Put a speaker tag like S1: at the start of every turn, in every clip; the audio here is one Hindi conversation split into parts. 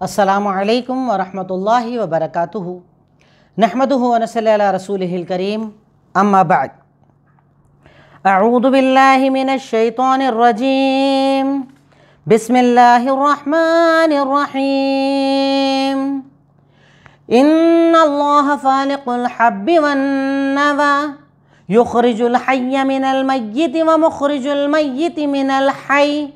S1: असलकम वरहमल वबरक नहमदुहु वनसल रसूल करीम अम्मा बाद अऊदबिल्लिमिनशैतरजीम बिस्मिल्लाहिर्रहमानिर्रहीम इन्नल्लाह फालिकुल हब्बि वन्नवा युखरिजुल हय्य मिनल मय्यिति व मुखरिजुल मय्यिति मिनल हय्य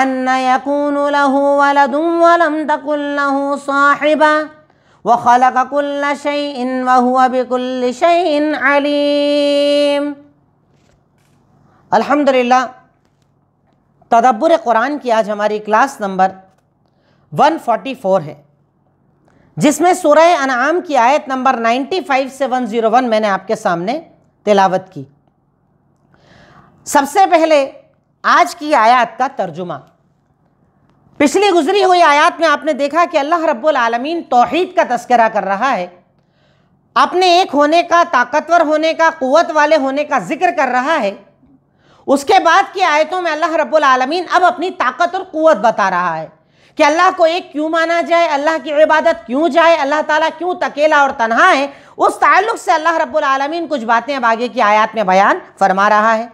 S1: अन यकून लहू वलदुम वलम तकुल्लहू साहिबा व खलक कुल्ल शैन वहुआ बिकुल्ल शैन अलीम अल्हम्दुलिल्लाह तदब्बर कुरान की आज हमारी क्लास नंबर 144 है जिसमें सूरह अनाम की आयत नंबर 95 से 101 मैंने आपके सामने तिलावत की सबसे पहले आज की आयत का तर्जुमा। पिछली गुजरी हुई आयत में आपने देखा कि अल्लाह रब्बुल आलमीन तौहीद का तस्करा कर रहा है। अपने एक होने का, ताकतवर होने का, कुवत वाले होने का ज़िक्र कर रहा है। उसके बाद की आयतों में अल्लाह रब्बुल आलमीन अब अपनी ताकत और कुवत बता रहा है कि अल्लाह को एक क्यों माना जाए, अल्लाह की इबादत क्यों जाए, अल्लाह ताला क्यों तकेला और तनहा है, उस ताल्लुक से अल्लाह रब्बुल आलमीन कुछ बातें अब आगे की आयत में बयान फरमा रहा है।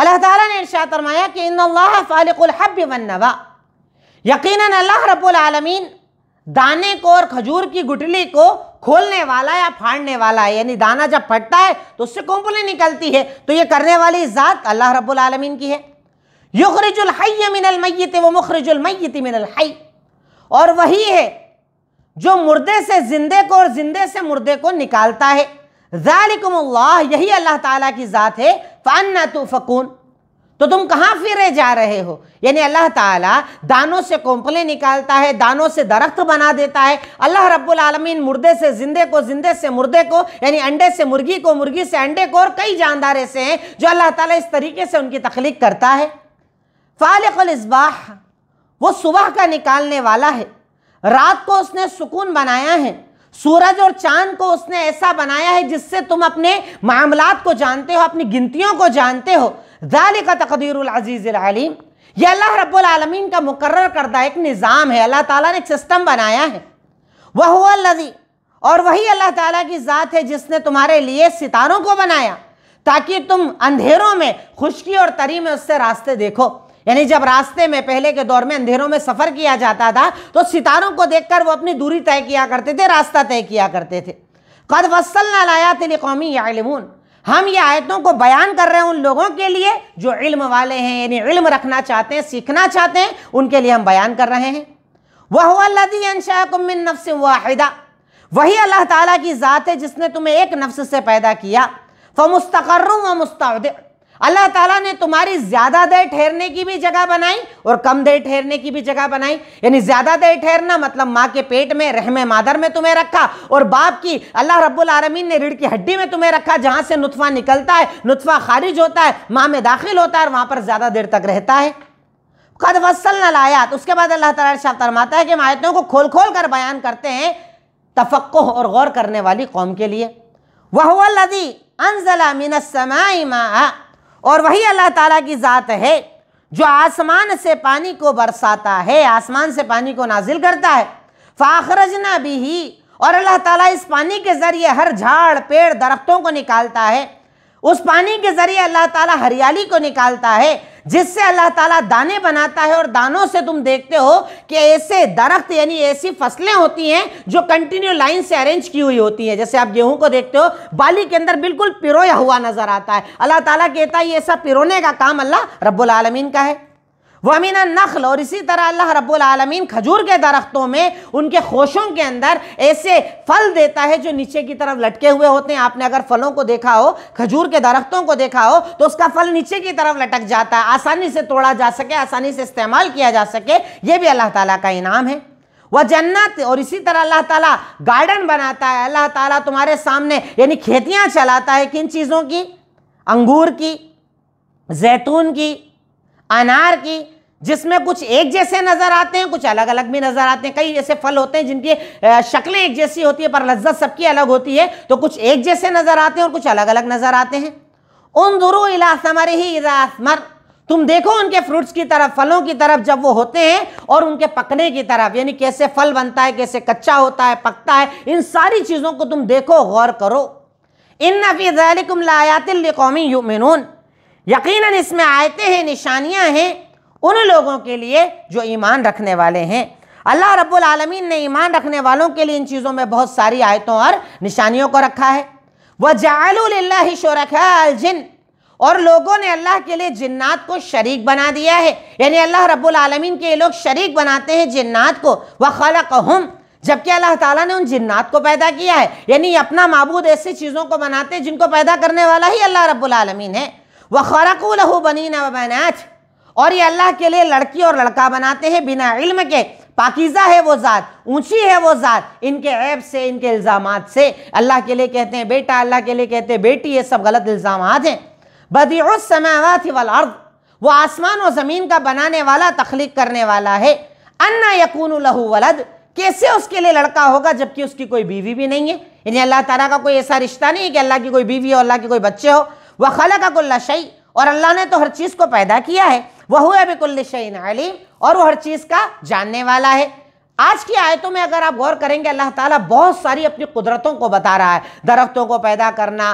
S1: अल्लाह ताला ने इरशाद फरमाया कि इन अल्लाह फालिकुल हब्ब यकीनन अल्लाह रब्बुल आलमीन दाने को और खजूर की गुटली को खोलने वाला या फाड़ने वाला है, यानी दाना जब फटता है तो उससे कोंपली निकलती है तो ये करने वाली ज़ात अल्लाह रब्बुल आलमीन की है। युखरिजुल हय्य मिनल मय्यित व मुखरिजुल मय्यित मिनल हय्य। और वही है जो मुर्दे से जिंदे को और जिंदे से मुर्दे को निकालता है। ज़ालिकुमुल्लाह, यही अल्लाह ताला की ज़ात है फ़ाना तो फ़कून तो तुम कहाँ फिरे जा रहे हो? यानी अल्लाह ताला दानों से कोंपले निकालता है, दानों से दरख्त बना देता है। अल्लाह रब्बुल आलमीन मुर्दे से, जिंदे को, जिंदे से मुर्दे को, यानी अंडे से मुर्गी को, मुर्गी से अंडे को और कई जानदार ऐसे हैं जो अल्लाह ताला इस तरीके से उनकी तख्लीक करता है। फालिकुल इसबाह, वो सुबह का निकालने वाला है। रात को उसने सुकून बनाया है। सूरज और चाँद को उसने ऐसा बनाया है जिससे तुम अपने मामलात को जानते हो, अपनी गिनतियों को जानते हो। जाली का तकदीर अलीम। यह अल्लाह रब्बुल आलमीन का मुकर्र करदा एक निज़ाम है। अल्लाह ताला ने एक सिस्टम बनाया है। वह लजी और वही अल्लाह ताला की ज़ात है जिसने तुम्हारे लिए सितारों को बनाया, ताकि तुम अंधेरों में, खुशकी और तरी में उससे रास्ते देखो। यानी जब रास्ते में, पहले के दौर में अंधेरों में सफ़र किया जाता था तो सितारों को देखकर वो अपनी दूरी तय किया करते थे, रास्ता तय किया करते थे। कद वसल लाया आयात कौमी यालमून। हम ये आयतों को बयान कर रहे हैं उन लोगों के लिए जो इल्म वाले हैं, यानी इल्म रखना चाहते हैं, सीखना चाहते हैं, उनके लिए हम बयान कर रहे हैं। वह अनशाकुमिन नफ्स वाहिदा। वही अल्लाह ताला की ज़ात है जिसने तुम्हें एक नफ्स से पैदा किया। फ़मुस्तकर व मुस्तद अल्लाह ताला ने तुम्हारी ज़्यादा देर ठहरने की भी जगह बनाई और कम देर ठहरने की भी जगह बनाई। यानी ज़्यादा देर ठहरना मतलब माँ के पेट में, रहम मादर में तुम्हें रखा और बाप की, अल्लाह रब्बुल आलमीन ने रीढ़ की हड्डी में तुम्हें रखा जहाँ से नुतफा निकलता है, नुतफा खारिज होता है, माँ में दाखिल होता है और वहाँ पर ज़्यादा देर तक रहता है। कद वसल आयात उसके बाद अल्लाह ताला फरमाता है कि हम आयतों को खोल खोल कर बयान करते हैं तफक्को और गौर करने वाली कौम के लिए। वह लदी अनजला मिनसमाई मा और वही अल्लाह ताला की ज़ात है, जो आसमान से पानी को बरसाता है, आसमान से पानी को नाजिल करता है। फ़ाखरजना भी ही और अल्लाह ताला इस पानी के ज़रिए हर झाड़, पेड़, दरख्तों को निकालता है। उस पानी के ज़रिए अल्लाह ताला हरियाली को निकालता है जिससे अल्लाह ताला दाने बनाता है और दानों से तुम देखते हो कि ऐसे दरख्त यानी ऐसी फ़सलें होती हैं जो कंटिन्यू लाइन से अरेंज की हुई होती हैं। जैसे आप गेहूँ को देखते हो, बाली के अंदर बिल्कुल पिरोया हुआ नज़र आता है। अल्लाह ताला कहता है, ये सब पिरोने का काम अल्लाह रब्बुल आलमीन का है। वमीना नखल और इसी तरह अल्लाह रब्बुल आलमीन खजूर के दरख्तों में उनके खोशों के अंदर ऐसे फल देता है जो नीचे की तरफ़ लटके हुए होते हैं। आपने अगर फलों को देखा हो, खजूर के दरख्तों को देखा हो तो उसका फल नीचे की तरफ़ लटक जाता है। आसानी से तोड़ा जा सके, आसानी से इस्तेमाल किया जा सके। ये भी अल्लाह ताला का इनाम है। वह जन्नत, और इसी तरह अल्लाह ताला गार्डन बनाता है। अल्लाह ताला तुम्हारे सामने, यानी खेतियाँ चलाता है किन चीज़ों की? अंगूर की, जैतून की अनार की, जिसमें कुछ एक जैसे नज़र आते हैं, कुछ अलग अलग भी नज़र आते हैं। कई ऐसे फल होते हैं जिनकी शक्लें एक जैसी होती है, पर लज्जत सबकी अलग होती है। तो कुछ एक जैसे नज़र आते हैं और कुछ अलग अलग नज़र आते हैं। उन दुरू इलासमर ही इलासमर तुम देखो उनके फ्रूट्स की तरफ़, फलों की तरफ़ जब वो होते हैं और उनके पकने की तरफ़, यानी कैसे फल बनता है, कैसे कच्चा होता है, पकता है, इन सारी चीज़ों को तुम देखो, गौर करो। इन नफ़ी लायातिल कौमी युमिनून। यकीनन इसमें आयते हैं, निशानियाँ हैं उन लोगों के लिए जो ईमान रखने वाले हैं। अल्लाह रब्बुल आलमीन ने ईमान रखने वालों के लिए इन चीज़ों में बहुत सारी आयतों और निशानियों को रखा है। वह जालुल्लाशरखल जिन, और लोगों ने अल्लाह के लिए जिन्नात को शरीक बना दिया है। यानी अल्लाह रब्बुल आलमीन के लोग शरीक बनाते हैं जिन्नात को। वह खलक हम जबकि अल्लाह ताला ने उन जिन्नात को पैदा किया है। यानी अपना मबूद ऐसी चीज़ों को बनाते हैं जिनको पैदा करने वाला ही अल्लाह रब्बुल आलमीन है। वह खरकू लहू बनी नबनात और ये अल्लाह के लिए लड़की और लड़का बनाते हैं बिना इल्म के। पाकिज़ा है वो ज़ात, ऊँची है वो ज़ात। इनके ऐब से, इनके इल्ज़ाम से। अल्लाह के लिए कहते हैं, बेटा, अल्लाह के लिए कहते हैं, बेटी, ये सब गलत इल्ज़ाम हैं। बदीसमावत अर्द। वो आसमान और ज़मीन का बनाने वाला, तख्लीक करने वाला है। अन्ना यकून लहू वलद। कैसे उसके लिए लड़का होगा जबकि उसकी कोई बीवी भी नहीं है? यानी अल्लाह ताला का कोई ऐसा रिश्ता नहीं है कि अल्लाह की कोई बीवी हो, अल्लाह के कोई बच्चे हो। वह खल का कुल्ला शई और अल्लाह ने तो हर चीज़ को पैदा किया है। वह बिकुल्ल शईन अलीम। और वो हर चीज़ का जानने वाला है। आज की आयतों में अगर आप गौर करेंगे, अल्लाह ताला बहुत सारी अपनी कुदरतों को बता रहा है। दरख्तों को पैदा करना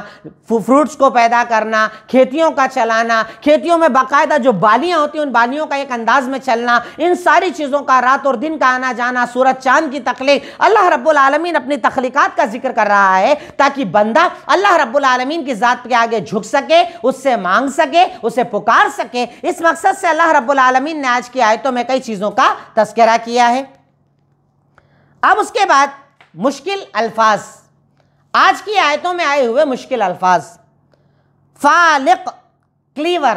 S1: फ्रूट्स को पैदा करना, खेतियों का चलाना, खेतियों में बाकायदा जो बालियाँ होती हैं, उन बालियों का एक अंदाज में चलना, इन सारी चीज़ों का रात और दिन का आना जाना, सूरज चाँद की तकलीफ़, अल्लाह रब्बुल आलमीन अपनी तख्लीक़ात का ज़िक्र कर रहा है ताकि बंदा अल्लाह रब्बुल आलमीन की ज़ात के आगे झुक सके, उससे मांग सके, उसे पुकार सके। इस मकसद से अल्लाह रब्बुल आलमीन ने आज की आयतों में कई चीज़ों का तस्करा किया है। अब उसके बाद मुश्किल अल्फाज। आज की आयतों में आए हुए मुश्किल अल्फाज। फालिक, क्लीवर,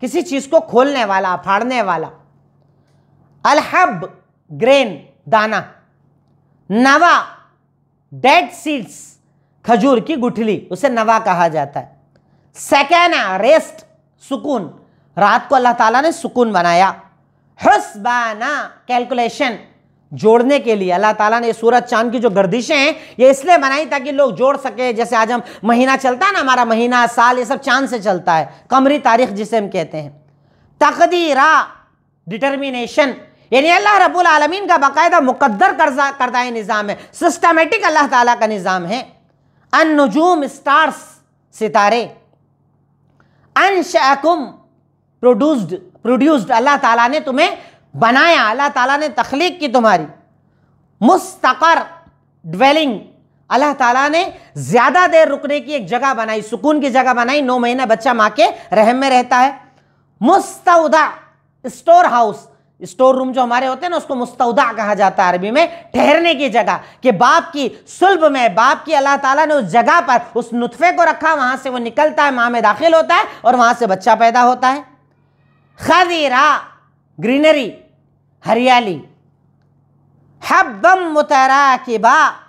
S1: किसी चीज़ को खोलने वाला, फाड़ने वाला। अलहब, ग्रेन, दाना। नवा, डेड सीड्स, खजूर की गुठली, उसे नवा कहा जाता है। सेकेना, रेस्ट, सुकून। रात को अल्लाह ताला ने सुकून बनाया। हसबाना, कैलकुलेशन। जोड़ने के लिए। अल्लाह ताला ने सूरज चाँद की जो गर्दिशें हैं, ये इसलिए बनाई ताकि लोग जोड़ सके। जैसे आज हम महीना चलता है ना हमारा महीना, साल, ये सब चाँद से चलता है। कमरी तारीख जिसे हम कहते हैं। तकदीरा डिटर्मिनेशन यानी अल्लाह रब्बुल आलमीन का बाकायदा मुकद्दर करदा निज़ाम है। सिस्टमेटिक अल्लाह ताला का निज़ाम है। अन नजूम स्टार्स सितारे। अन शकुम प्रोड्यूस्ड प्रोड्यूस्ड अल्लाह ताला ने तुम्हें बनाया, अल्लाह ताला ने तख्लीक की तुम्हारी। मुस्तकर ड्वेलिंग अल्लाह ताला ने ज़्यादा देर रुकने की एक जगह बनाई, सुकून की जगह बनाई, नौ महीना बच्चा माँ के रहम में रहता है। मुस्तौदा स्टोर हाउस, स्टोर रूम जो हमारे होते हैं ना, उसको मुस्तौदा कहा जाता है अरबी में, ठहरने की जगह, कि बाप की सुल्ब में, बाप की अल्लाह ताला ने उस जगह पर, उस नुतफे को रखा, वहाँ से वो निकलता है, माँ में दाखिल होता है, और वहाँ से बच्चा पैदा होता है। खदीरा, ग्रीनरी हरियाली। हब्बम मुतराकिबा।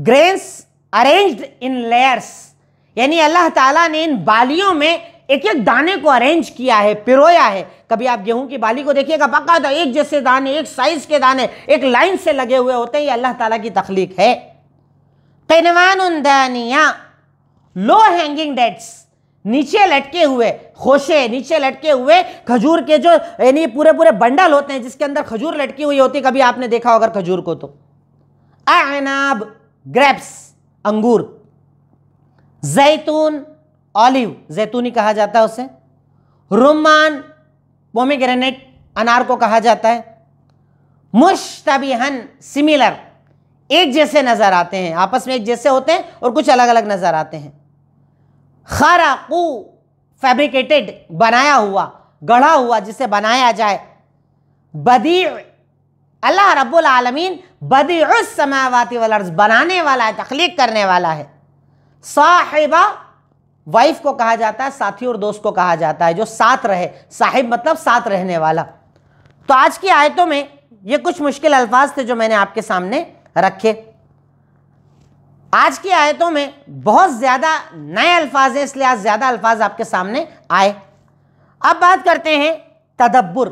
S1: Grains arranged in layers. यानी अल्लाह ताला ने इन बालियों में एक एक दाने को अरेंज किया है, पिरोया है। कभी आप गेहूँ की बाली को देखिएगा, पक्का बाकायदा एक जैसे दाने, एक साइज़ के दाने, एक लाइन से लगे हुए होते हैं, ये अल्लाह ताला की तखलीक है। दानिया। लो हैंगिंग डेट्स नीचे लटके हुए, खोशे, नीचे लटके हुए खजूर के जो, यानी पूरे पूरे बंडल होते हैं, जिसके अंदर खजूर लटकी हुई होती है कभी आपने देखा होगा खजूर को तो। अनाब ग्रेप्स अंगूर। जैतून, ऑलिव, जैतूनी कहा जाता है उसे। रुमान पोमिग्रेनेट अनार को कहा जाता है। मुश्तबिहन सिमिलर एक जैसे नज़र आते हैं, आपस में एक जैसे होते हैं और कुछ अलग अलग नज़र आते हैं। खराकू फैब्रिकेटेड बनाया हुआ, गढ़ा हुआ, जिसे बनाया जाए। बदी अल्लाह रब्बुल आलमीन बदी उस समावाती वाल बनाने वाला है, तख्लीक करने वाला है। साहिबा वाइफ को कहा जाता है, साथी और दोस्त को कहा जाता है, जो साथ रहे। साहिब मतलब साथ रहने वाला। तो आज की आयतों में ये कुछ मुश्किल अल्फाज थे जो मैंने आपके सामने रखे। आज की आयतों में बहुत ज़्यादा नए अल्फाज हैं, इसलिए आज ज़्यादा अल्फाज आपके सामने आए। अब बात करते हैं तदब्बर।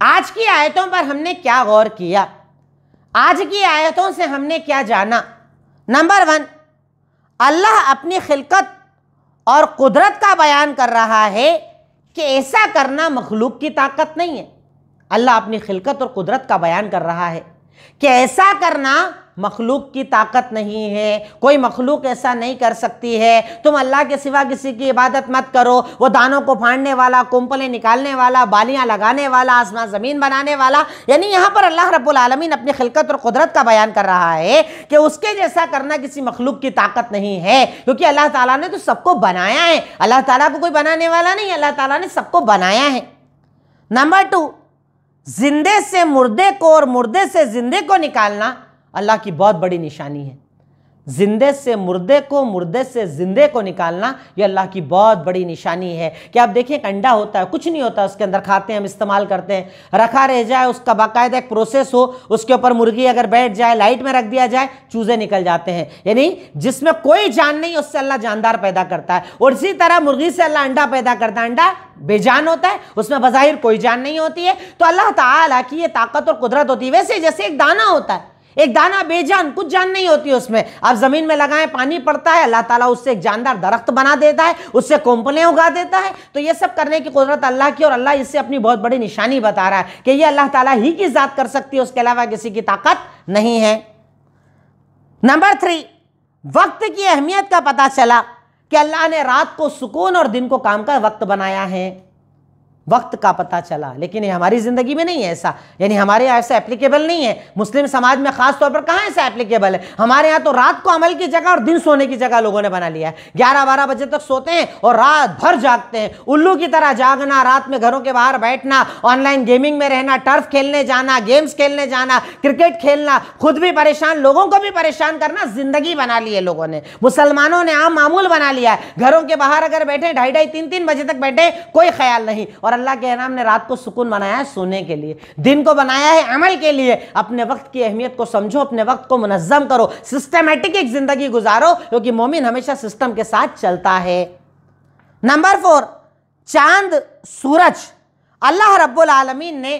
S1: आज की आयतों पर हमने क्या गौर किया? आज की आयतों से हमने क्या जाना? नंबर वन अल्लाह अपनी खिलकत और कुदरत का बयान कर रहा है कि ऐसा करना मखलूक की ताकत नहीं है। अल्लाह अपनी खिलकत और कुदरत का बयान कर रहा है कि ऐसा करना मखलूक की ताकत नहीं है, कोई मखलूक ऐसा नहीं कर सकती है। तुम अल्लाह के सिवा किसी की इबादत मत करो। वो दानों को फाड़ने वाला, कुंपलें निकालने वाला, बालियाँ लगाने वाला, आसमान, ज़मीन बनाने वाला, यानी यहाँ पर अल्लाह रब्बुल आलमीन अपनी खिलकत और कुदरत का बयान कर रहा है कि उसके जैसा करना किसी मखलूक की ताकत नहीं है, क्योंकि अल्लाह ताला ने तो सबको बनाया है। अल्लाह ताला को कोई बनाने वाला नहीं, अल्लाह ताला ने सबको बनाया है। नंबर टू, जिंदे से मुर्दे को और मुर्दे से जिंदे को निकालना। अल्लाह की बहुत बड़ी निशानी है। जिंदे से मुर्दे को, मुर्दे से जिंदे को निकालना ये अल्लाह की बहुत बड़ी निशानी है। कि आप देखिए, एक अंडा होता है, कुछ नहीं होता, उसके अंदर खाते हैं, हम इस्तेमाल करते हैं। रखा रह जाए, उसका बाकायदा एक प्रोसेस हो, उसके ऊपर मुर्गी अगर बैठ जाए लाइट में रख दिया जाए, चूज़े निकल जाते हैं। यानी जिसमें कोई जान नहीं, उससे अल्लाह जानदार पैदा करता है। और इसी तरह मुर्गी से अल्लाह अंडा पैदा करता है। अंडा बेजान होता है, उसमें बज़ाहिर कोई जान नहीं होती है। तो अल्लाह ताला की ये ताकत और कुदरत होती है। वैसे जैसे एक दाना होता है एक दाना बेजान, कुछ जान नहीं होती उसमें। आप ज़मीन में लगाएँ, पानी पड़ता है, अल्लाह ताला उससे एक जानदार दरख्त बना देता है, उससे कोम्पलें उगा देता है। तो ये सब करने की कुदरत अल्लाह की, और अल्लाह इससे अपनी बहुत बड़ी निशानी बता रहा है कि ये अल्लाह ताला ही की ज़ात कर सकती है, उसके अलावा किसी की ताकत नहीं है। नंबर थ्री, वक्त की अहमियत का पता चला कि अल्लाह ने रात को सुकून और दिन को काम का वक्त बनाया है। वक्त का पता चला। लेकिन ये हमारी ज़िंदगी में नहीं है ऐसा। यानी हमारे यहाँ ऐसा एप्लीकेबल नहीं है। मुस्लिम समाज में ख़ास तौर पर कहाँ ऐसा एप्लीकेबल है? हमारे यहाँ तो रात को अमल की जगह और दिन सोने की जगह लोगों ने बना लिया है। ग्यारह बारह बजे तक सोते हैं और रात भर जागते हैं। उल्लू की तरह जागना, रात में घरों के बाहर बैठना ऑनलाइन गेमिंग में रहना टर्फ खेलने जाना गेम्स खेलने जाना क्रिकेट खेलना, खुद भी परेशान, लोगों को भी परेशान करना, ज़िंदगी बना ली है लोगों ने। मुसलमानों ने आम मामूल बना लिया है। घरों के बाहर अगर बैठे ढाई ढाई तीन तीन बजे तक बैठे, कोई ख्याल नहीं। और अल्लाह के नाम ने रात को सुकून बनाया है सोने के लिए। दिन को बनाया है अमल के लिए। अपने वक्त की अहमियत को समझो, अपने वक्त को मुनज़म करो। सिस्टमेटिक एक ज़िंदगी गुजारो, क्योंकि मोमिन हमेशा सिस्टम के साथ चलता है। नंबर फोर चाँद, सूरज। अल्लाह रब्बुल आलमीन ने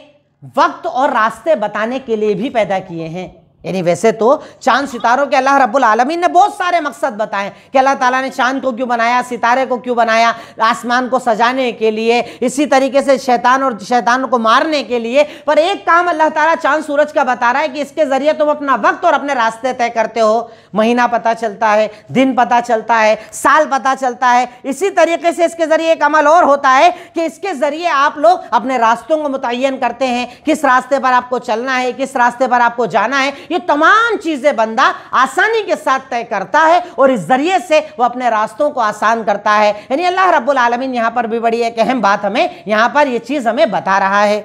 S1: वक्त और रास्ते बताने के लिए भी पैदा किए हैं। यानी वैसे तो चाँद सितारों के अल्लाह रब्बुल आलमीन ने बहुत सारे मकसद बताए कि अल्लाह ताला ने चाँद को क्यों बनाया, सितारे को क्यों बनाया, आसमान को सजाने के लिए, इसी तरीके से शैतान और शैतान को मारने के लिए। पर एक काम अल्लाह ताला चाँद सूरज का बता रहा है कि इसके ज़रिए तुम अपना वक्त और अपने रास्ते तय करते हो। महीना पता चलता है, दिन पता चलता है, साल पता चलता है। इसी तरीके से इसके ज़रिए एक अमल और होता है कि इसके ज़रिए आप लोग अपने रास्तों को मुतन करते हैं, किस रास्ते पर आपको चलना है, किस रास्ते पर आपको जाना है। ये तमाम चीज़ें बंदा आसानी के साथ तय करता है और इस ज़रिए से वो अपने रास्तों को आसान करता है। यानी अल्लाह रब्बुल आलमीन यहाँ पर भी बड़ी एक अहम बात हमें यहाँ पर ये चीज़ हमें बता रहा है।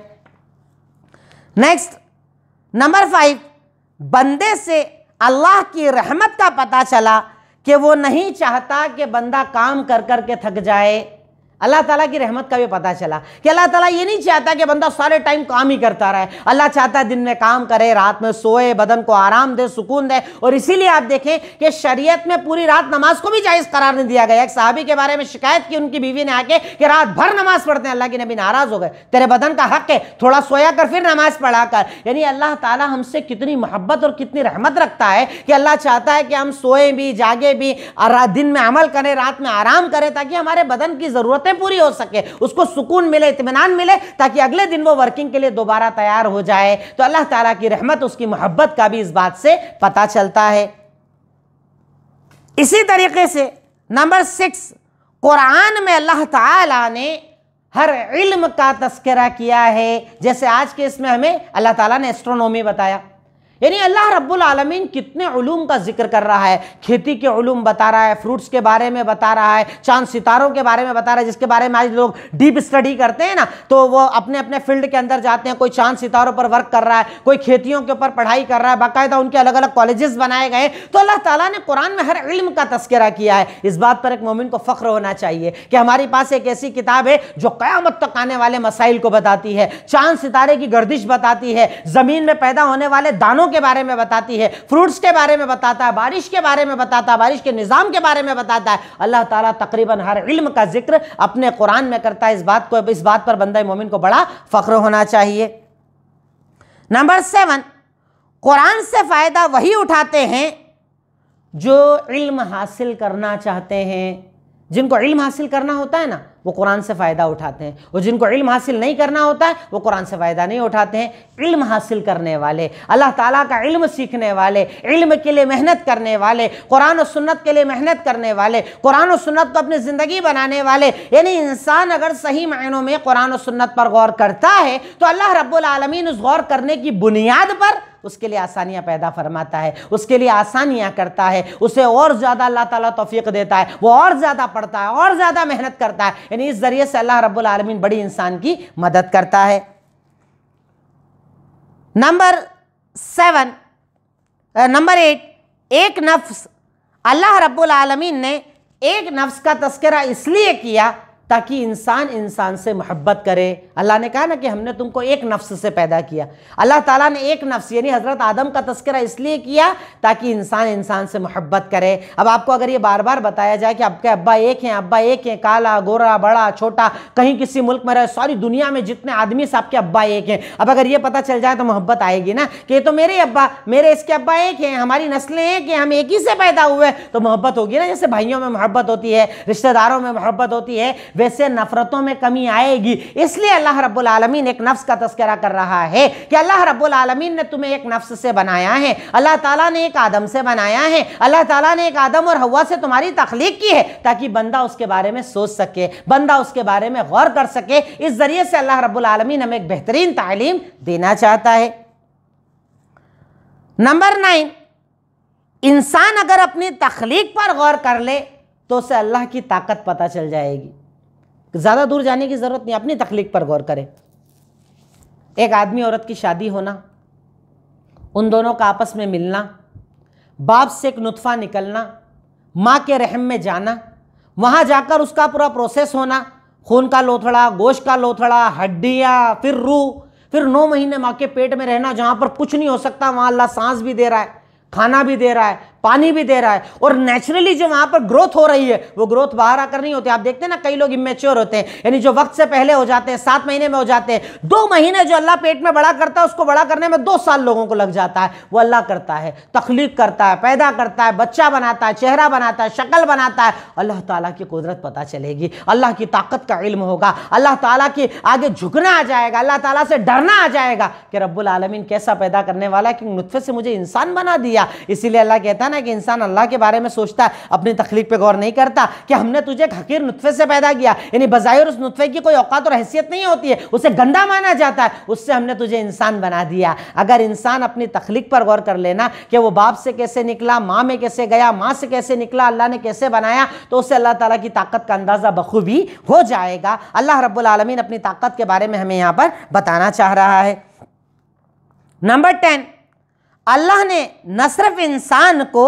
S1: नेक्स्ट नंबर फाइव बंदे से अल्लाह की रहमत का पता चला कि वो नहीं चाहता कि बंदा काम कर कर के थक जाए। अल्लाह ताला की रहमत का भी पता चला कि अल्लाह ताला ये नहीं चाहता कि बंदा सारे टाइम काम ही करता रहे। अल्लाह चाहता है दिन में काम करे, रात में सोए, बदन को आराम दे, सुकून दे। और इसीलिए आप देखें कि शरीयत में पूरी रात नमाज़ को भी जायज़ करार नहीं दिया गया। एक साहबी के बारे में शिकायत की उनकी बीवी ने आके कि रात भर नमाज़ पढ़ते हैं। अल्लाह के नबी नाराज़ हो गए। तेरे बदन का हक है, थोड़ा सोया कर, फिर नमाज़ पढ़ा कर यानी अल्लाह ताला हमसे कितनी मोहब्बत और कितनी रहमत रखता है कि अल्लाह चाहता है कि हम सोए भी, जागे भी दिन में अमल करें, रात में आराम करें ताकि हमारे बदन की ज़रूरतें ज़रूरतें पूरी हो सके, उसको सुकून मिले इतमान मिले, ताकि अगले दिन वो वर्किंग के लिए दोबारा तैयार हो जाए। तो अल्लाह ताला की रहमत, उसकी मोहब्बत का भी इस बात से पता चलता है। इसी तरीके से नंबर सिक्स कुरान में अल्लाह ताला ने हर इल्म का तस्करा किया है। जैसे आज के इसमें हमें अल्लाह ताला ने एस्ट्रोनॉमी बताया। यानी अल्लाह रब्बुल आलमीन कितने उलूम का ज़िक्र कर रहा है। खेती के उलूम बता रहा है, फ्रूट्स के बारे में बता रहा है, चाँद सितारों के बारे में बता रहा है, जिसके बारे में आज लोग डीप स्टडी करते हैं ना तो वो अपने अपने फ़ील्ड के अंदर जाते हैं, कोई चाँद सितारों पर वर्क कर रहा है, कोई खेतियों के ऊपर पढ़ाई कर रहा है, बाकायदा उनके अलग अलग कॉलेजेस बनाए गए तो अल्लाह ताला ने कुरान में हर इल्म का तस्करा किया है। इस बात पर एक मोमिन को फ़ख्र होना चाहिए कि हमारे पास एक ऐसी किताब है, जो क़्यामत तक आने वाले मसाइल को बताती है, चाँद सितारे की गर्दिश बताती है, ज़मीन में पैदा होने वाले दानों के बारे में बताती है, फ्रूट्स के बारे में बताता है, बारिश के बारे में बताता है, बारिश के निज़ाम के बारे में बताता है। अल्लाह ताला तकरीबन हर इल्म का ज़िक्र अपने कुरान में करता है। इस बात को, इस बात पर बंदा मोमिन को बड़ा फ़ख्र होना चाहिए। नंबर सेवन, कुरान से फ़ायदा वही उठाते हैं जो इल्म हासिल करना चाहते हैं। जिनको इल्म हासिल करना होता है ना, वो कुरान से फ़ायदा उठाते हैं। और जिनको इल्म हासिल नहीं करना होता है, वो कुरान से फ़ायदा नहीं उठाते हैं। इल्म हासिल करने वाले, अल्लाह ताला का इल्म सीखने वाले, इल्म के लिए मेहनत करने वाले, कुरान और सुन्नत के लिए मेहनत करने वाले, कुरान और सुन्नत को अपनी ज़िंदगी बनाने वाले, यानी इंसान अगर सही मायनों में कुरान और सुन्नत पर गौर करता है तो अल्लाह रब्बुल आलमीन उस गौर करने की बुनियाद पर उसके लिए आसानियाँ पैदा फरमाता है, उसके लिए आसानियाँ करता है, उसे और ज़्यादा अल्लाह ताला तौफीक देता है, वो और ज़्यादा पढ़ता है, और ज़्यादा मेहनत करता है। यानी इस ज़रिए से अल्लाह रब्बुल आलमीन बड़ी इंसान की मदद करता है। नंबर सेवन नंबर एट, एक नफ्स, अल्लाह रब्बुल आलमीन ने एक नफ्स का तस्करा इसलिए किया ताकि इंसान इंसान से मोहब्बत करे। अल्लाह ने कहा ना कि हमने तुमको एक नफ्स से पैदा किया। अल्लाह ताला ने एक नफ्स, यानी हज़रत आदम का तस्करा इसलिए किया ताकि इंसान इंसान से मोहब्बत करे। अब आपको अगर ये बार बार बताया जाए कि आपके अब्बा एक हैं, अब्बा एक हैं, काला, गोरा, बड़ा, छोटा, कहीं किसी मुल्क में रहे, सारी दुनिया में जितने आदमी से आपके अब्बा एक हैं। अब अगर ये पता चल जाए तो मोहब्बत आएगी ना कि तो मेरे अब्बा, मेरे इसके अब्बा एक हैं, हमारी नस्लें एक हैं, हम एक ही से पैदा हुए। तो मोहब्बत होगी ना, जैसे भाइयों में मोहब्बत होती है, रिश्तेदारों में मोहब्बत होती है वैसे नफरतों में कमी आएगी। इसलिए अल्लाह रब्बुल आलमीन एक नफ्स का तस्करा कर रहा है कि अल्लाह रब्बुल आलमीन ने तुम्हें एक नफ्स से बनाया है। अल्लाह ताला ने एक आदम से बनाया है। अल्लाह ताला ने एक आदम और हवा से तुम्हारी तख्लीक की है ताकि बंदा उसके बारे में सोच सके, बंदा उसके बारे में गौर कर सके। इस ज़रिए से अल्लाह रब्बुल आलमीन हमें एक बेहतरीन तालीम देना चाहता है। नंबर नाइन, इंसान अगर अपनी तखलीक पर गौर कर ले तो उसे अल्लाह की ताकत पता चल जाएगी। ज़्यादा दूर जाने की ज़रूरत नहीं, अपनी तकलीक पर गौर करें। एक आदमी औरत की शादी होना, उन दोनों का आपस में मिलना, बाप से एक नुतफ़ा निकलना, माँ के रहम में जाना, वहाँ जाकर उसका पूरा प्रोसेस होना, खून का लोथड़ा, गोश्त का लोथड़ा, हड्डियाँ, फिर रूह, फिर नौ महीने माँ के पेट में रहना, जहाँ पर कुछ नहीं हो सकता, वहाँ अल्लाह सांस भी दे रहा है, खाना भी दे रहा है पानी भी दे रहा है। और नेचुरली जो वहाँ पर ग्रोथ हो रही है, वो ग्रोथ बाहर आकर नहीं होती। आप देखते हैं ना, कई लोग इमेच्योर होते हैं। यानी जो वक्त से पहले हो जाते हैं, सात महीने में हो जाते हैं। दो महीने जो अल्लाह पेट में बड़ा करता है, उसको बड़ा करने में दो साल लोगों को लग जाता है। वो अल्लाह करता है, तखलीक करता है, पैदा करता है, बच्चा बनाता है, चेहरा बनाता है, शक्ल बनाता है। अल्लाह ताला की कुदरत पता चलेगी। अल्लाह की ताकत का इल्म होगा। अल्लाह ताला की आगे झुकना आ जाएगा। अल्लाह ताला से डरना आ जाएगा कि रब्बुल आलमीन कैसा पैदा करने वाला है, कि नुतफे से मुझे इंसान बना दिया। इसीलिए अल्लाह कहता है ना कि इंसान अल्लाह के बारे में सोचता है, अपनी तकलीफ़ पे गौर नहीं करता कि हमने तुझे एक हकीर नुतफे से पैदा किया। यानी बजायर उस नुतफे की कोई औकात और हैसियत नहीं होती है, उसे गंदा माना जाता है, उससे हमने तुझे इंसान बना दिया। अगर इंसान अपनी तकलीफ़ पर गौर कर लेना कि वो बाप से कैसे निकला, माँ में कैसे गया, माँ से कैसे निकला, अल्लाह ने कैसे बनाया तो उससे अल्लाह ताला की ताकत का अंदाज़ा बखूबी हो जाएगा। अल्लाह रब्बुल अपनी ताकत के बारे में हमें यहाँ पर बताना चाह रहा है। नंबर टेन अल्लाह ने न सिर्फ़ इंसान को,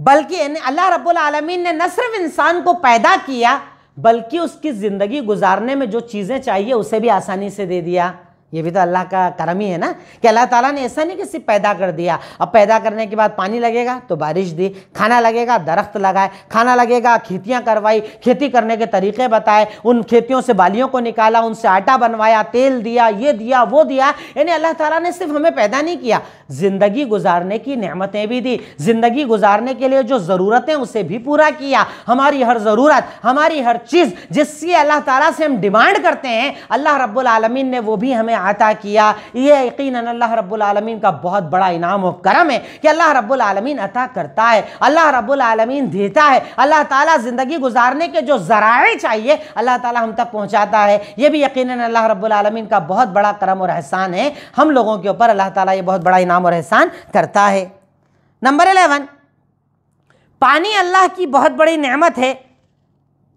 S1: बल्कि अल्लाह रब्बुल आलमीन ने न सिर्फ़ इंसान को पैदा किया, बल्कि उसकी ज़िंदगी गुजारने में जो चीज़ें चाहिए उसे भी आसानी से दे दिया। ये भी तो अल्लाह का करम ही है ना, कि अल्लाह ताला ने ऐसा नहीं कि सिर्फ़ पैदा कर दिया। अब पैदा करने के बाद पानी लगेगा तो बारिश दी। खाना लगेगा, दरख्त लगाए। खाना लगेगा, खेतियाँ करवाई। खेती करने के तरीके बताए। उन खेतियों से बालियों को निकाला, उनसे आटा बनवाया, तेल दिया, ये दिया, वो दिया। यानी अल्लाह ताला ने सिर्फ़ हमें पैदा नहीं किया, ज़िंदगी गुजारने की नेमतें भी दी। ज़िंदगी गुजारने के लिए जो ज़रूरतें, उसे भी पूरा किया। हमारी हर ज़रूरत, हमारी हर चीज़ जिसकी अल्लाह ताला से हम डिमांड करते हैं, अल्लाह रब्बुल आलमीन ने वो भी हमें अता किया। ये यकीन अल्लाह रब्बुल आलमीन का बहुत बड़ा इनाम और करम है कि अल्लाह रब्बुल आलमीन अता करता है, अल्लाह रब्बुल आलमीन देता है, अल्लाह ताला ज़िंदगी गुजारने के जो ज़राए चाहिए, अल्लाह ताला हम तक पहुँचाता है। ये भी यकीन अल्लाह रब्बुल आलमीन का बहुत बड़ा करम और एहसान है। हम लोगों के ऊपर अल्लाह ताला ये बहुत बड़ा इनाम और एहसान करता है। नंबर इलेवन, पानी अल्लाह की बहुत बड़ी नेमत है।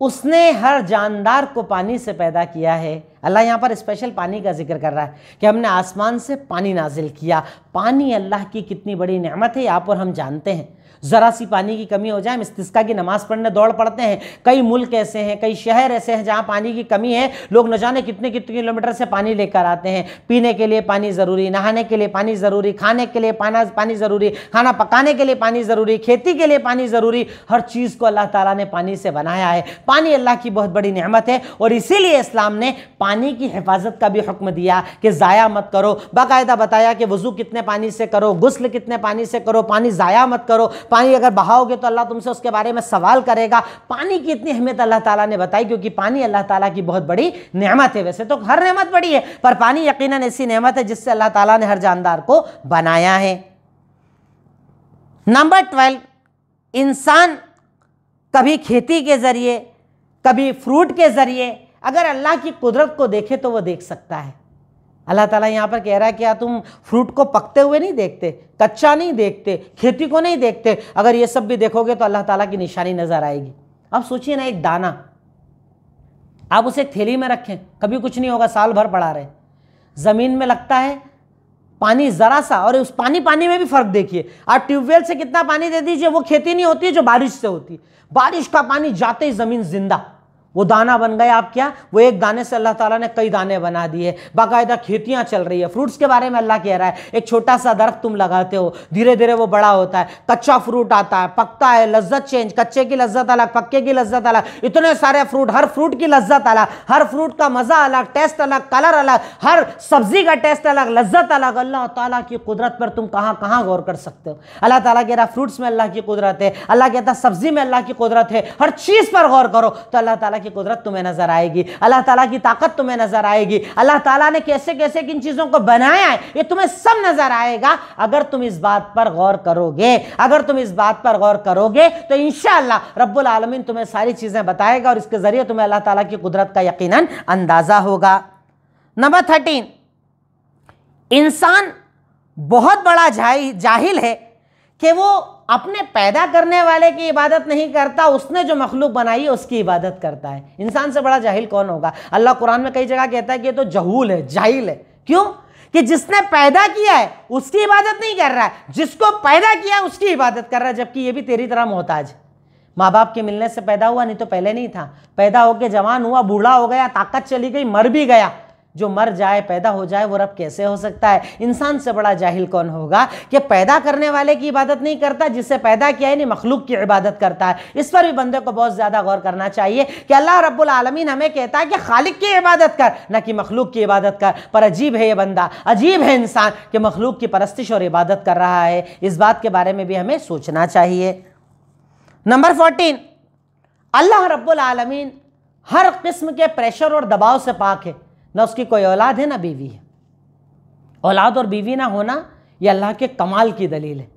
S1: उसने हर जानदार को पानी से पैदा किया है। अल्लाह यहाँ पर स्पेशल पानी का ज़िक्र कर रहा है कि हमने आसमान से पानी नाजिल किया। पानी अल्लाह की कितनी बड़ी नेमत है यहाँ पर हम जानते हैं। ज़रा सी पानी की कमी हो जाए इस्तिस्का की नमाज़ पढ़ने दौड़ पड़ते हैं। कई मुल्क ऐसे हैं, कई शहर ऐसे हैं जहाँ पानी की कमी है। लोग न जाने कितने कितने किलोमीटर से पानी लेकर आते हैं। पीने के लिए पानी ज़रूरी, नहाने के लिए पानी ज़रूरी, खाने के लिए पाना, पानी ज़रूरी, खाना पकाने के लिए पानी ज़रूरी, खेती के लिए पानी ज़रूरी। हर चीज़ को अल्लाह ताला ने पानी से बनाया है। पानी अल्लाह की बहुत बड़ी नहमत है और इसीलिए इस्लाम ने पानी की हिफाजत का भी हुक्म दिया कि ज़ाया मत करो। बाकायदा बताया कि वज़ू कितने पानी से करो, गुस्ल कितने पानी से करो, पानी ज़ाया मत करो। पानी अगर बहाओगे तो अल्लाह तुमसे उसके बारे में सवाल करेगा। पानी की इतनी अहमियत अल्लाह ताला ने बताई क्योंकि पानी अल्लाह ताला की बहुत बड़ी नेमत है वैसे तो हर नेमत बड़ी है, पर पानी यकीनन ऐसी नेमत है जिससे अल्लाह ताला ने हर जानदार को बनाया है। नंबर ट्वेल्व, इंसान कभी खेती के ज़रिए, कभी फ्रूट के ज़रिए, अगर अल्लाह की कुदरत को देखे तो वो देख सकता है। अल्लाह ताला यहाँ पर कह रहा है कि तुम फ्रूट को पकते हुए नहीं देखते, कच्चा नहीं देखते, खेती को नहीं देखते? अगर ये सब भी देखोगे तो अल्लाह ताला की निशानी नज़र आएगी। अब सोचिए ना, एक दाना। आप उसे थैली में रखें, कभी कुछ नहीं होगा, साल भर पड़ा रहे। ज़मीन में लगता है पानी ज़रा सा, और उस पानी पानी में भी फ़र्क देखिए। आप ट्यूबवेल से कितना पानी दे दीजिए, वो खेती नहीं होती है जो बारिश से होती बारिश का पानी जाते ही ज़मीन ज़िंदा। वो दाना बन गए आप क्या? वो एक दाने से अल्लाह ताला ने कई दाने बना दिए। बाकायदा खेतियाँ चल रही है। फ्रूट्स के बारे में अल्लाह कह रहा है, एक छोटा सा दरख्त तुम लगाते हो धीरे धीरे वो बड़ा होता है, कच्चा फ्रूट आता है, पकता है, लज्जत चेंज कच्चे की लज्जत अलग, पक्के की लज्जत अलग, इतने सारे फ्रूट हर फ्रूट की लज्जत अलग, हर फ्रूट का मज़ा अलग टेस्ट अलग कलर अलग, हर सब्ज़ी का टेस्ट अलग, लज्जत अलग। अल्लाह ताला की कुदरत पर तुम कहाँ कहाँ गौर कर सकते हो? अल्लाह ताला कह रहा फ्रूट्स में अल्लाह की कुदरत है। अल्लाह कहता सब्ज़ी में अल्लाह की कुदरत है। हर चीज़ पर गौर करो। तो अल्लाह ताला की कुदरत तुम्हें नज़र आएगी, अल्लाह ताला की ताकत तुम्हें नज़र आएगी। अल्लाह ताला ने कैसे कैसे किन चीज़ों को बनाया है, ये तुम्हें सब नज़र आएगा। अगर तुम इस बात पर गौर करोगे, अगर तुम इस बात पर गौर करोगे तो इनशाला रब्बुल आलमीन तुम्हें सारी चीज़ें बताएगा और इसके ज़रिए तुम्हें अल्लाह ताला की कुदरत का यकीनन अंदाज़ा होगा। नंबर थर्टीन, इंसान बहुत बड़ा जाहिल है कि वो अपने पैदा करने वाले की इबादत नहीं करता, उसने जो मखलूक बनाई है, उसकी इबादत करता है। इंसान से बड़ा जाहिल कौन होगा? अल्लाह कुरान में कई जगह कहता है कि ये तो जहूल है, जाहिल है। क्यों? कि जिसने पैदा किया है, उसकी इबादत नहीं कर रहा है। जिसको पैदा किया है, उसकी इबादत कर रहा है, जबकि ये भी तेरी तरह मोहताज माँ बाप के मिलने से पैदा हुआ, नहीं तो पहले नहीं था। पैदा होकर जवान हुआ, बूढ़ा हो गया, ताकत चली गई, मर भी गया। जो मर जाए, पैदा हो जाए, वो रब कैसे हो सकता है? इंसान से बड़ा जाहिल कौन होगा? कि पैदा करने वाले की इबादत नहीं करता, जिससे पैदा किया है नहीं मखलूक की इबादत करता है। इस पर भी बंदे को बहुत ज़्यादा गौर करना चाहिए कि अल्लाह रब्बुल आलमीन हमें कहता है कि खालिक की इबादत कर, न कि मखलूक की इबादत कर। पर अजीब है ये बंदा, अजीब है इंसान कि मखलूक की परस्तिश और इबादत कर रहा है। इस बात के बारे में भी हमें सोचना चाहिए। नंबर फोर्टीन, अल्लाह रब्बुल आलमीन हर किस्म के प्रेशर और दबाव से पाक है। ना उसकी कोई औलाद है, ना बीवी है। औलाद और बीवी ना होना ये अल्लाह के कमाल की दलील है।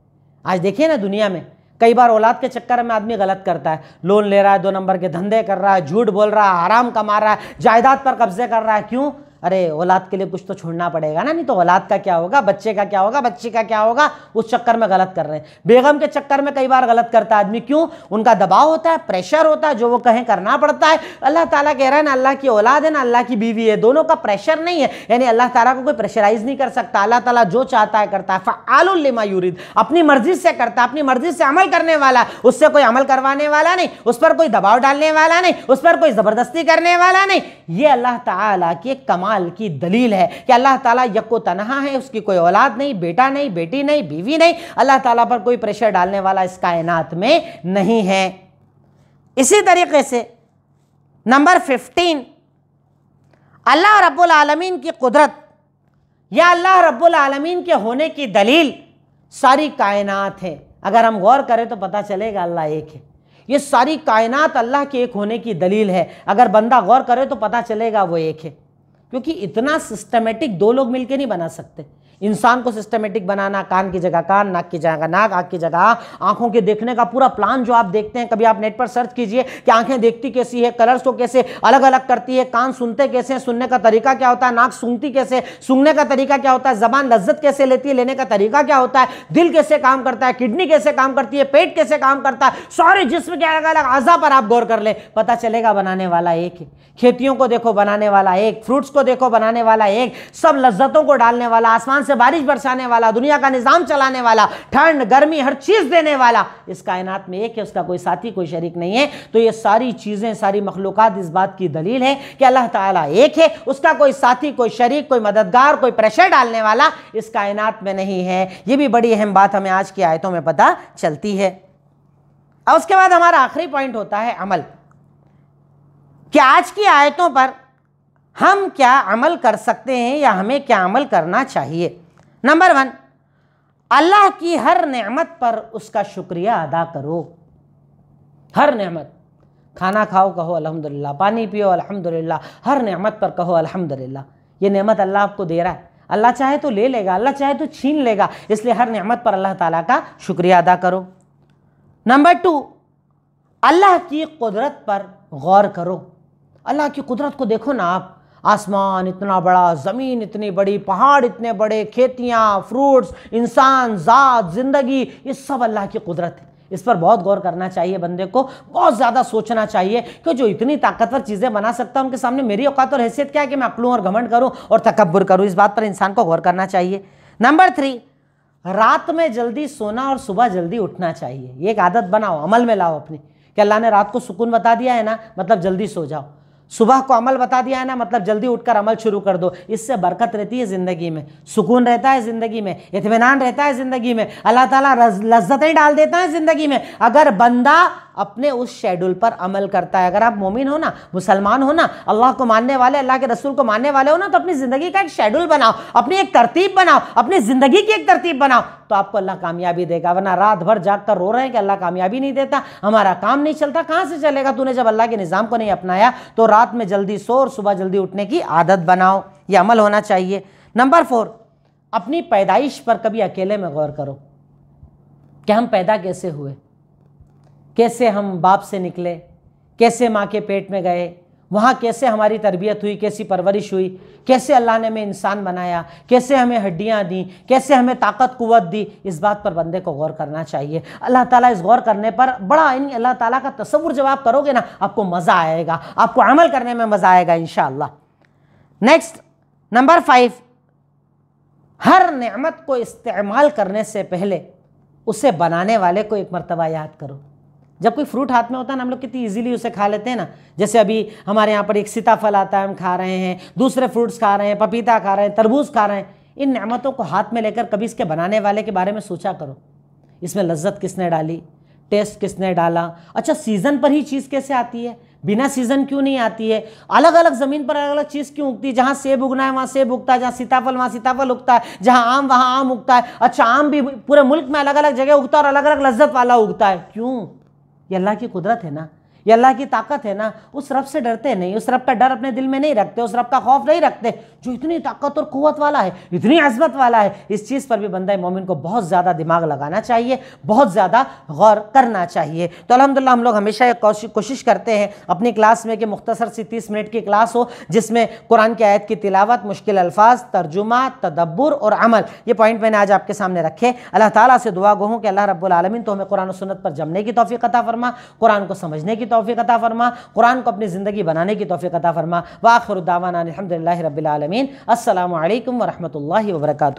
S1: आज देखिए ना दुनिया में, कई बार औलाद के चक्कर में आदमी गलत करता है। लोन ले रहा है, दो नंबर के धंधे कर रहा है, झूठ बोल रहा है आराम कमा रहा है, जायदाद पर कब्जे कर रहा है। क्यों? अरे, औलाद के लिए कुछ तो छोड़ना पड़ेगा ना, नहीं तो औलाद का क्या होगा, बच्चे का क्या होगा, बच्ची का क्या होगा, उस चक्कर में गलत कर रहे हैं। बेगम के चक्कर में कई बार गलत करता है आदमी क्यों? उनका दबाव होता है प्रेशर होता है, जो वो कहें करना पड़ता है। अल्लाह ताला कह रहा है, ना अल्लाह की औलाद है, ना अल्लाह की बीवी है, दोनों का प्रेशर नहीं है। यानी अल्लाह ताला को कोई प्रेशराइज नहीं कर सकता। अल्लाह ताला जो चाहता है करता है। फ़ालुल्लिमा यूरिद। अपनी मर्ज़ी से करता है, अपनी मर्ज़ी से अमल करने वाला। उससे कोई अमल करवाने वाला नहीं, उस पर कोई दबाव डालने वाला नहीं, उस पर कोई ज़बरदस्ती करने वाला नहीं। ये अल्लाह ताला के कमाल की दलील है कि अल्लाह ताला यको तनहा है, उसकी कोई औलाद नहीं, बेटा नहीं, बेटी नहीं, बीवी नहीं, अल्लाह ताला पर कोई प्रेशर डालने वाला इस कायनात में नहीं है। इसी तरीके से नंबर फिफ्टीन अल्लाह रब्बुल आलमीन की कुदरत या अल्लाह रब्बुल आलमीन के होने की दलील सारी कायनात है। अगर हम गौर करें तो पता चलेगा अल्लाह एक है। ये सारी कायनात अल्लाह के एक होने की दलील है। अगर बंदा गौर करे तो पता चलेगा वो एक है। क्योंकि इतना सिस्टमेटिक दो लोग मिलकर नहीं बना सकते। इंसान को सिस्टमेटिक बनाना, कान की जगह कान, नाक की जगह नाक, आँख की जगह आँखों के देखने का पूरा प्लान जो आप देखते हैं, कभी आप नेट पर सर्च कीजिए कि आँखें देखती कैसी है कलर्स को कैसे अलग अलग करती है, कान सुनते कैसे हैं, सुनने का तरीका क्या होता है, नाक सूंघती कैसे सूंघने का तरीका क्या होता है, जबान लज्जत कैसे लेती है, लेने का तरीका क्या होता है, दिल कैसे काम करता है, किडनी कैसे काम करती है, पेट कैसे काम करता है, सारे जिसम के अलग अलग अज़ा पर आप गौर कर ले, पता चलेगा बनाने वाला एक खेतियों को देखो, बनाने वाला एक फ्रूट्स को देखो, बनाने वाला एक, सब लज्जतों को डालने वाला, आसमान से बारिश बरसाने वाला, दुनिया का निज़ाम चलाने वाला, ठंड, गर्मी, हर चीज़ देने वाला, इस कायनात में एक है, उसका कोई साथी, कोई शरीक नहीं है। तो ये सारी चीज़ें, सारी मखलूक़ात इस बात की दलील है कि अल्लाह ताला एक है, उसका कोई साथी, कोई शरीक, कोई मददगार, कोई प्रेशर डालने वाला इस कायनात में नहीं है। ये भी बड़ी अहम बात हमें आज की आयतों में पता चलती है। और उसके बाद हमारा आखिरी पॉइंट होता है अमल। कि आज की आयतों पर हम क्या अमल कर सकते हैं या हमें क्या अमल करना चाहिए? नंबर वन अल्लाह की हर नेमत पर उसका शुक्रिया अदा करो। हर नेमत। खाना खाओ, कहो, अल्हम्दुलिल्लाह। पानी पियो, अल्हम्दुलिल्लाह। हर नेमत पर कहो, अल्हम्दुलिल्लाह। ये नेमत अल्लाह आपको दे रहा है। अल्लाह चाहे तो ले लेगा, अल्लाह चाहे तो छीन लेगा। इसलिए हर नेमत पर अल्लाह ताला का शुक्रिया अदा करो। नंबर टू अल्लाह की कुदरत पर गौर करो। अल्लाह की कुदरत को देखो ना आप। आसमान इतना बड़ा, ज़मीन इतनी बड़ी, पहाड़ इतने बड़े, खेतियाँ, फ्रूट्स, इंसान, ज़ात, ज़िंदगी, ये सब अल्लाह की कुदरत है। इस पर बहुत गौर करना चाहिए बंदे को, बहुत ज़्यादा सोचना चाहिए कि जो इतनी ताकतवर चीज़ें बना सकता है, उनके सामने मेरी औकात और हैसियत क्या है कि मैं अकलूँ और घमंड करूँ और तकबर करूँ। इस बात पर इंसान को गौर करना चाहिए। नंबर थ्री, रात में जल्दी सोना और सुबह जल्दी उठना चाहिए। ये एक आदत बनाओ, अमल में लाओ अपनी। कि अल्लाह ने रात को सुकून बता दिया है ना मतलब जल्दी सो जाओ। सुबह को अमल बता दिया है ना मतलब जल्दी उठकर अमल शुरू कर दो। इससे बरकत रहती है ज़िंदगी में। सुकून रहता है ज़िंदगी में इतमान रहता है ज़िंदगी में। अल्लाह ताला लज्जतें डाल देता है ज़िंदगी में। अगर बंदा अपने उस शेड्यूल पर अमल करता है। अगर आप मोमिन हो ना, मुसलमान हो ना, अल्लाह को मानने वाले, अल्लाह के रसूल को मानने वाले हो ना तो अपनी ज़िंदगी का एक शेड्यूल बनाओ, अपनी एक तरतीब बनाओ, अपनी ज़िंदगी की एक तरतीब बनाओ तो आपको अल्लाह कामयाबी देगा। वरना रात भर जाग कर रो रहे हैं कि अल्लाह कामयाबी नहीं देता, हमारा काम नहीं चलता, कहाँ से चलेगा? तूने जब अल्लाह के निज़ाम को नहीं अपनाया तो रात में जल्दी सो और सुबह जल्दी उठने की आदत बनाओ। यह अमल होना चाहिए। नंबर फोर, अपनी पैदाइश पर कभी अकेले में गौर करो। कि हम पैदा कैसे हुए? कैसे हम बाप से निकले? कैसे माँ के पेट में गए? वहाँ कैसे हमारी तरबियत हुई? कैसी परवरिश हुई? कैसे अल्लाह ने हमें इंसान बनाया? कैसे हमें हड्डियाँ दी? कैसे हमें ताकत, कुवत दी? इस बात पर बंदे को गौर करना चाहिए। अल्लाह ताला इस गौर करने पर बड़ा इन अल्लाह ताला का तस्वुर जब आप करोगे ना, आपको मज़ा आएगा। आपको अमल करने में मज़ा आएगा इन नेक्स्ट नंबर फाइव हर नमत को इस्तेमाल करने से पहले, उसे बनाने वाले को एक मरतबा याद करो। जब कोई फ्रूट हाथ में होता है ना, हम लोग कितनी इजीली उसे खा लेते हैं ना। जैसे अभी हमारे यहाँ पर एक सीताफल आता है, हम खा रहे हैं, दूसरे फ्रूट्स खा रहे हैं, पपीता खा रहे हैं, तरबूज खा रहे हैं। इन नमतों को हाथ में लेकर कभी इसके बनाने वाले के बारे में सोचा करो। इसमें लज्जत किसने डाली? टेस्ट किसने डाला? अच्छा सीज़न पर ही चीज़ कैसे आती है? बिना सीज़न क्यों नहीं आती है? अलग अलग ज़मीन पर अलग अलग चीज़ क्यों उगती है? जहाँ सेब उगना है, वहाँ सेब उगता है, जहाँ सीताफल, वहाँ सीताफल उगता है, जहाँ आम, वहाँ आम उगता है। अच्छा आम भी पूरे मुल्क में अलग अलग जगह उगता है और अलग अलग लज्जत वाला उगता है। क्यों? ये अल्लाह की कुदरत है ना? ये अल्लाह की ताकत है ना? उस रब से डरते नहीं, उस रब का डर अपने दिल में नहीं रखते, उस रब का खौफ नहीं रखते। जो इतनी ताकत और कुत वाला है, इतनी अजमत वाला है, इस चीज़ पर भी बंदा मोमिन को बहुत ज़्यादा दिमाग लगाना चाहिए, बहुत ज़्यादा गौर करना चाहिए। तो अलहमदिल्ला हम लोग हमेशा एक कोशिश करते हैं, अपनी क्लास में कि मुख्तसर सी तीस मिनट की क्लास हो, जिसमें कुरान की आयत की तिलावत, मुश्किल अल्फाज, तर्जुमा, तदब्बर और अमल, ये पॉइंट मैंने आज आपके सामने रखे। अल्लाह ताला से दुआ गो हूँ कि अल्लाह रब्बुल तो हमें कुरान सुन्नत पर जमने की तोफ़ी अता फरमा, कुरान को समझने की तोफ़ी अता फरमा, कुरान को अपनी ज़िंदगी बनाने की तोफ़ी अता फरमा। वाखिर दावाना अलहमदिल्ला रबालमीन असल वरहमल वर्का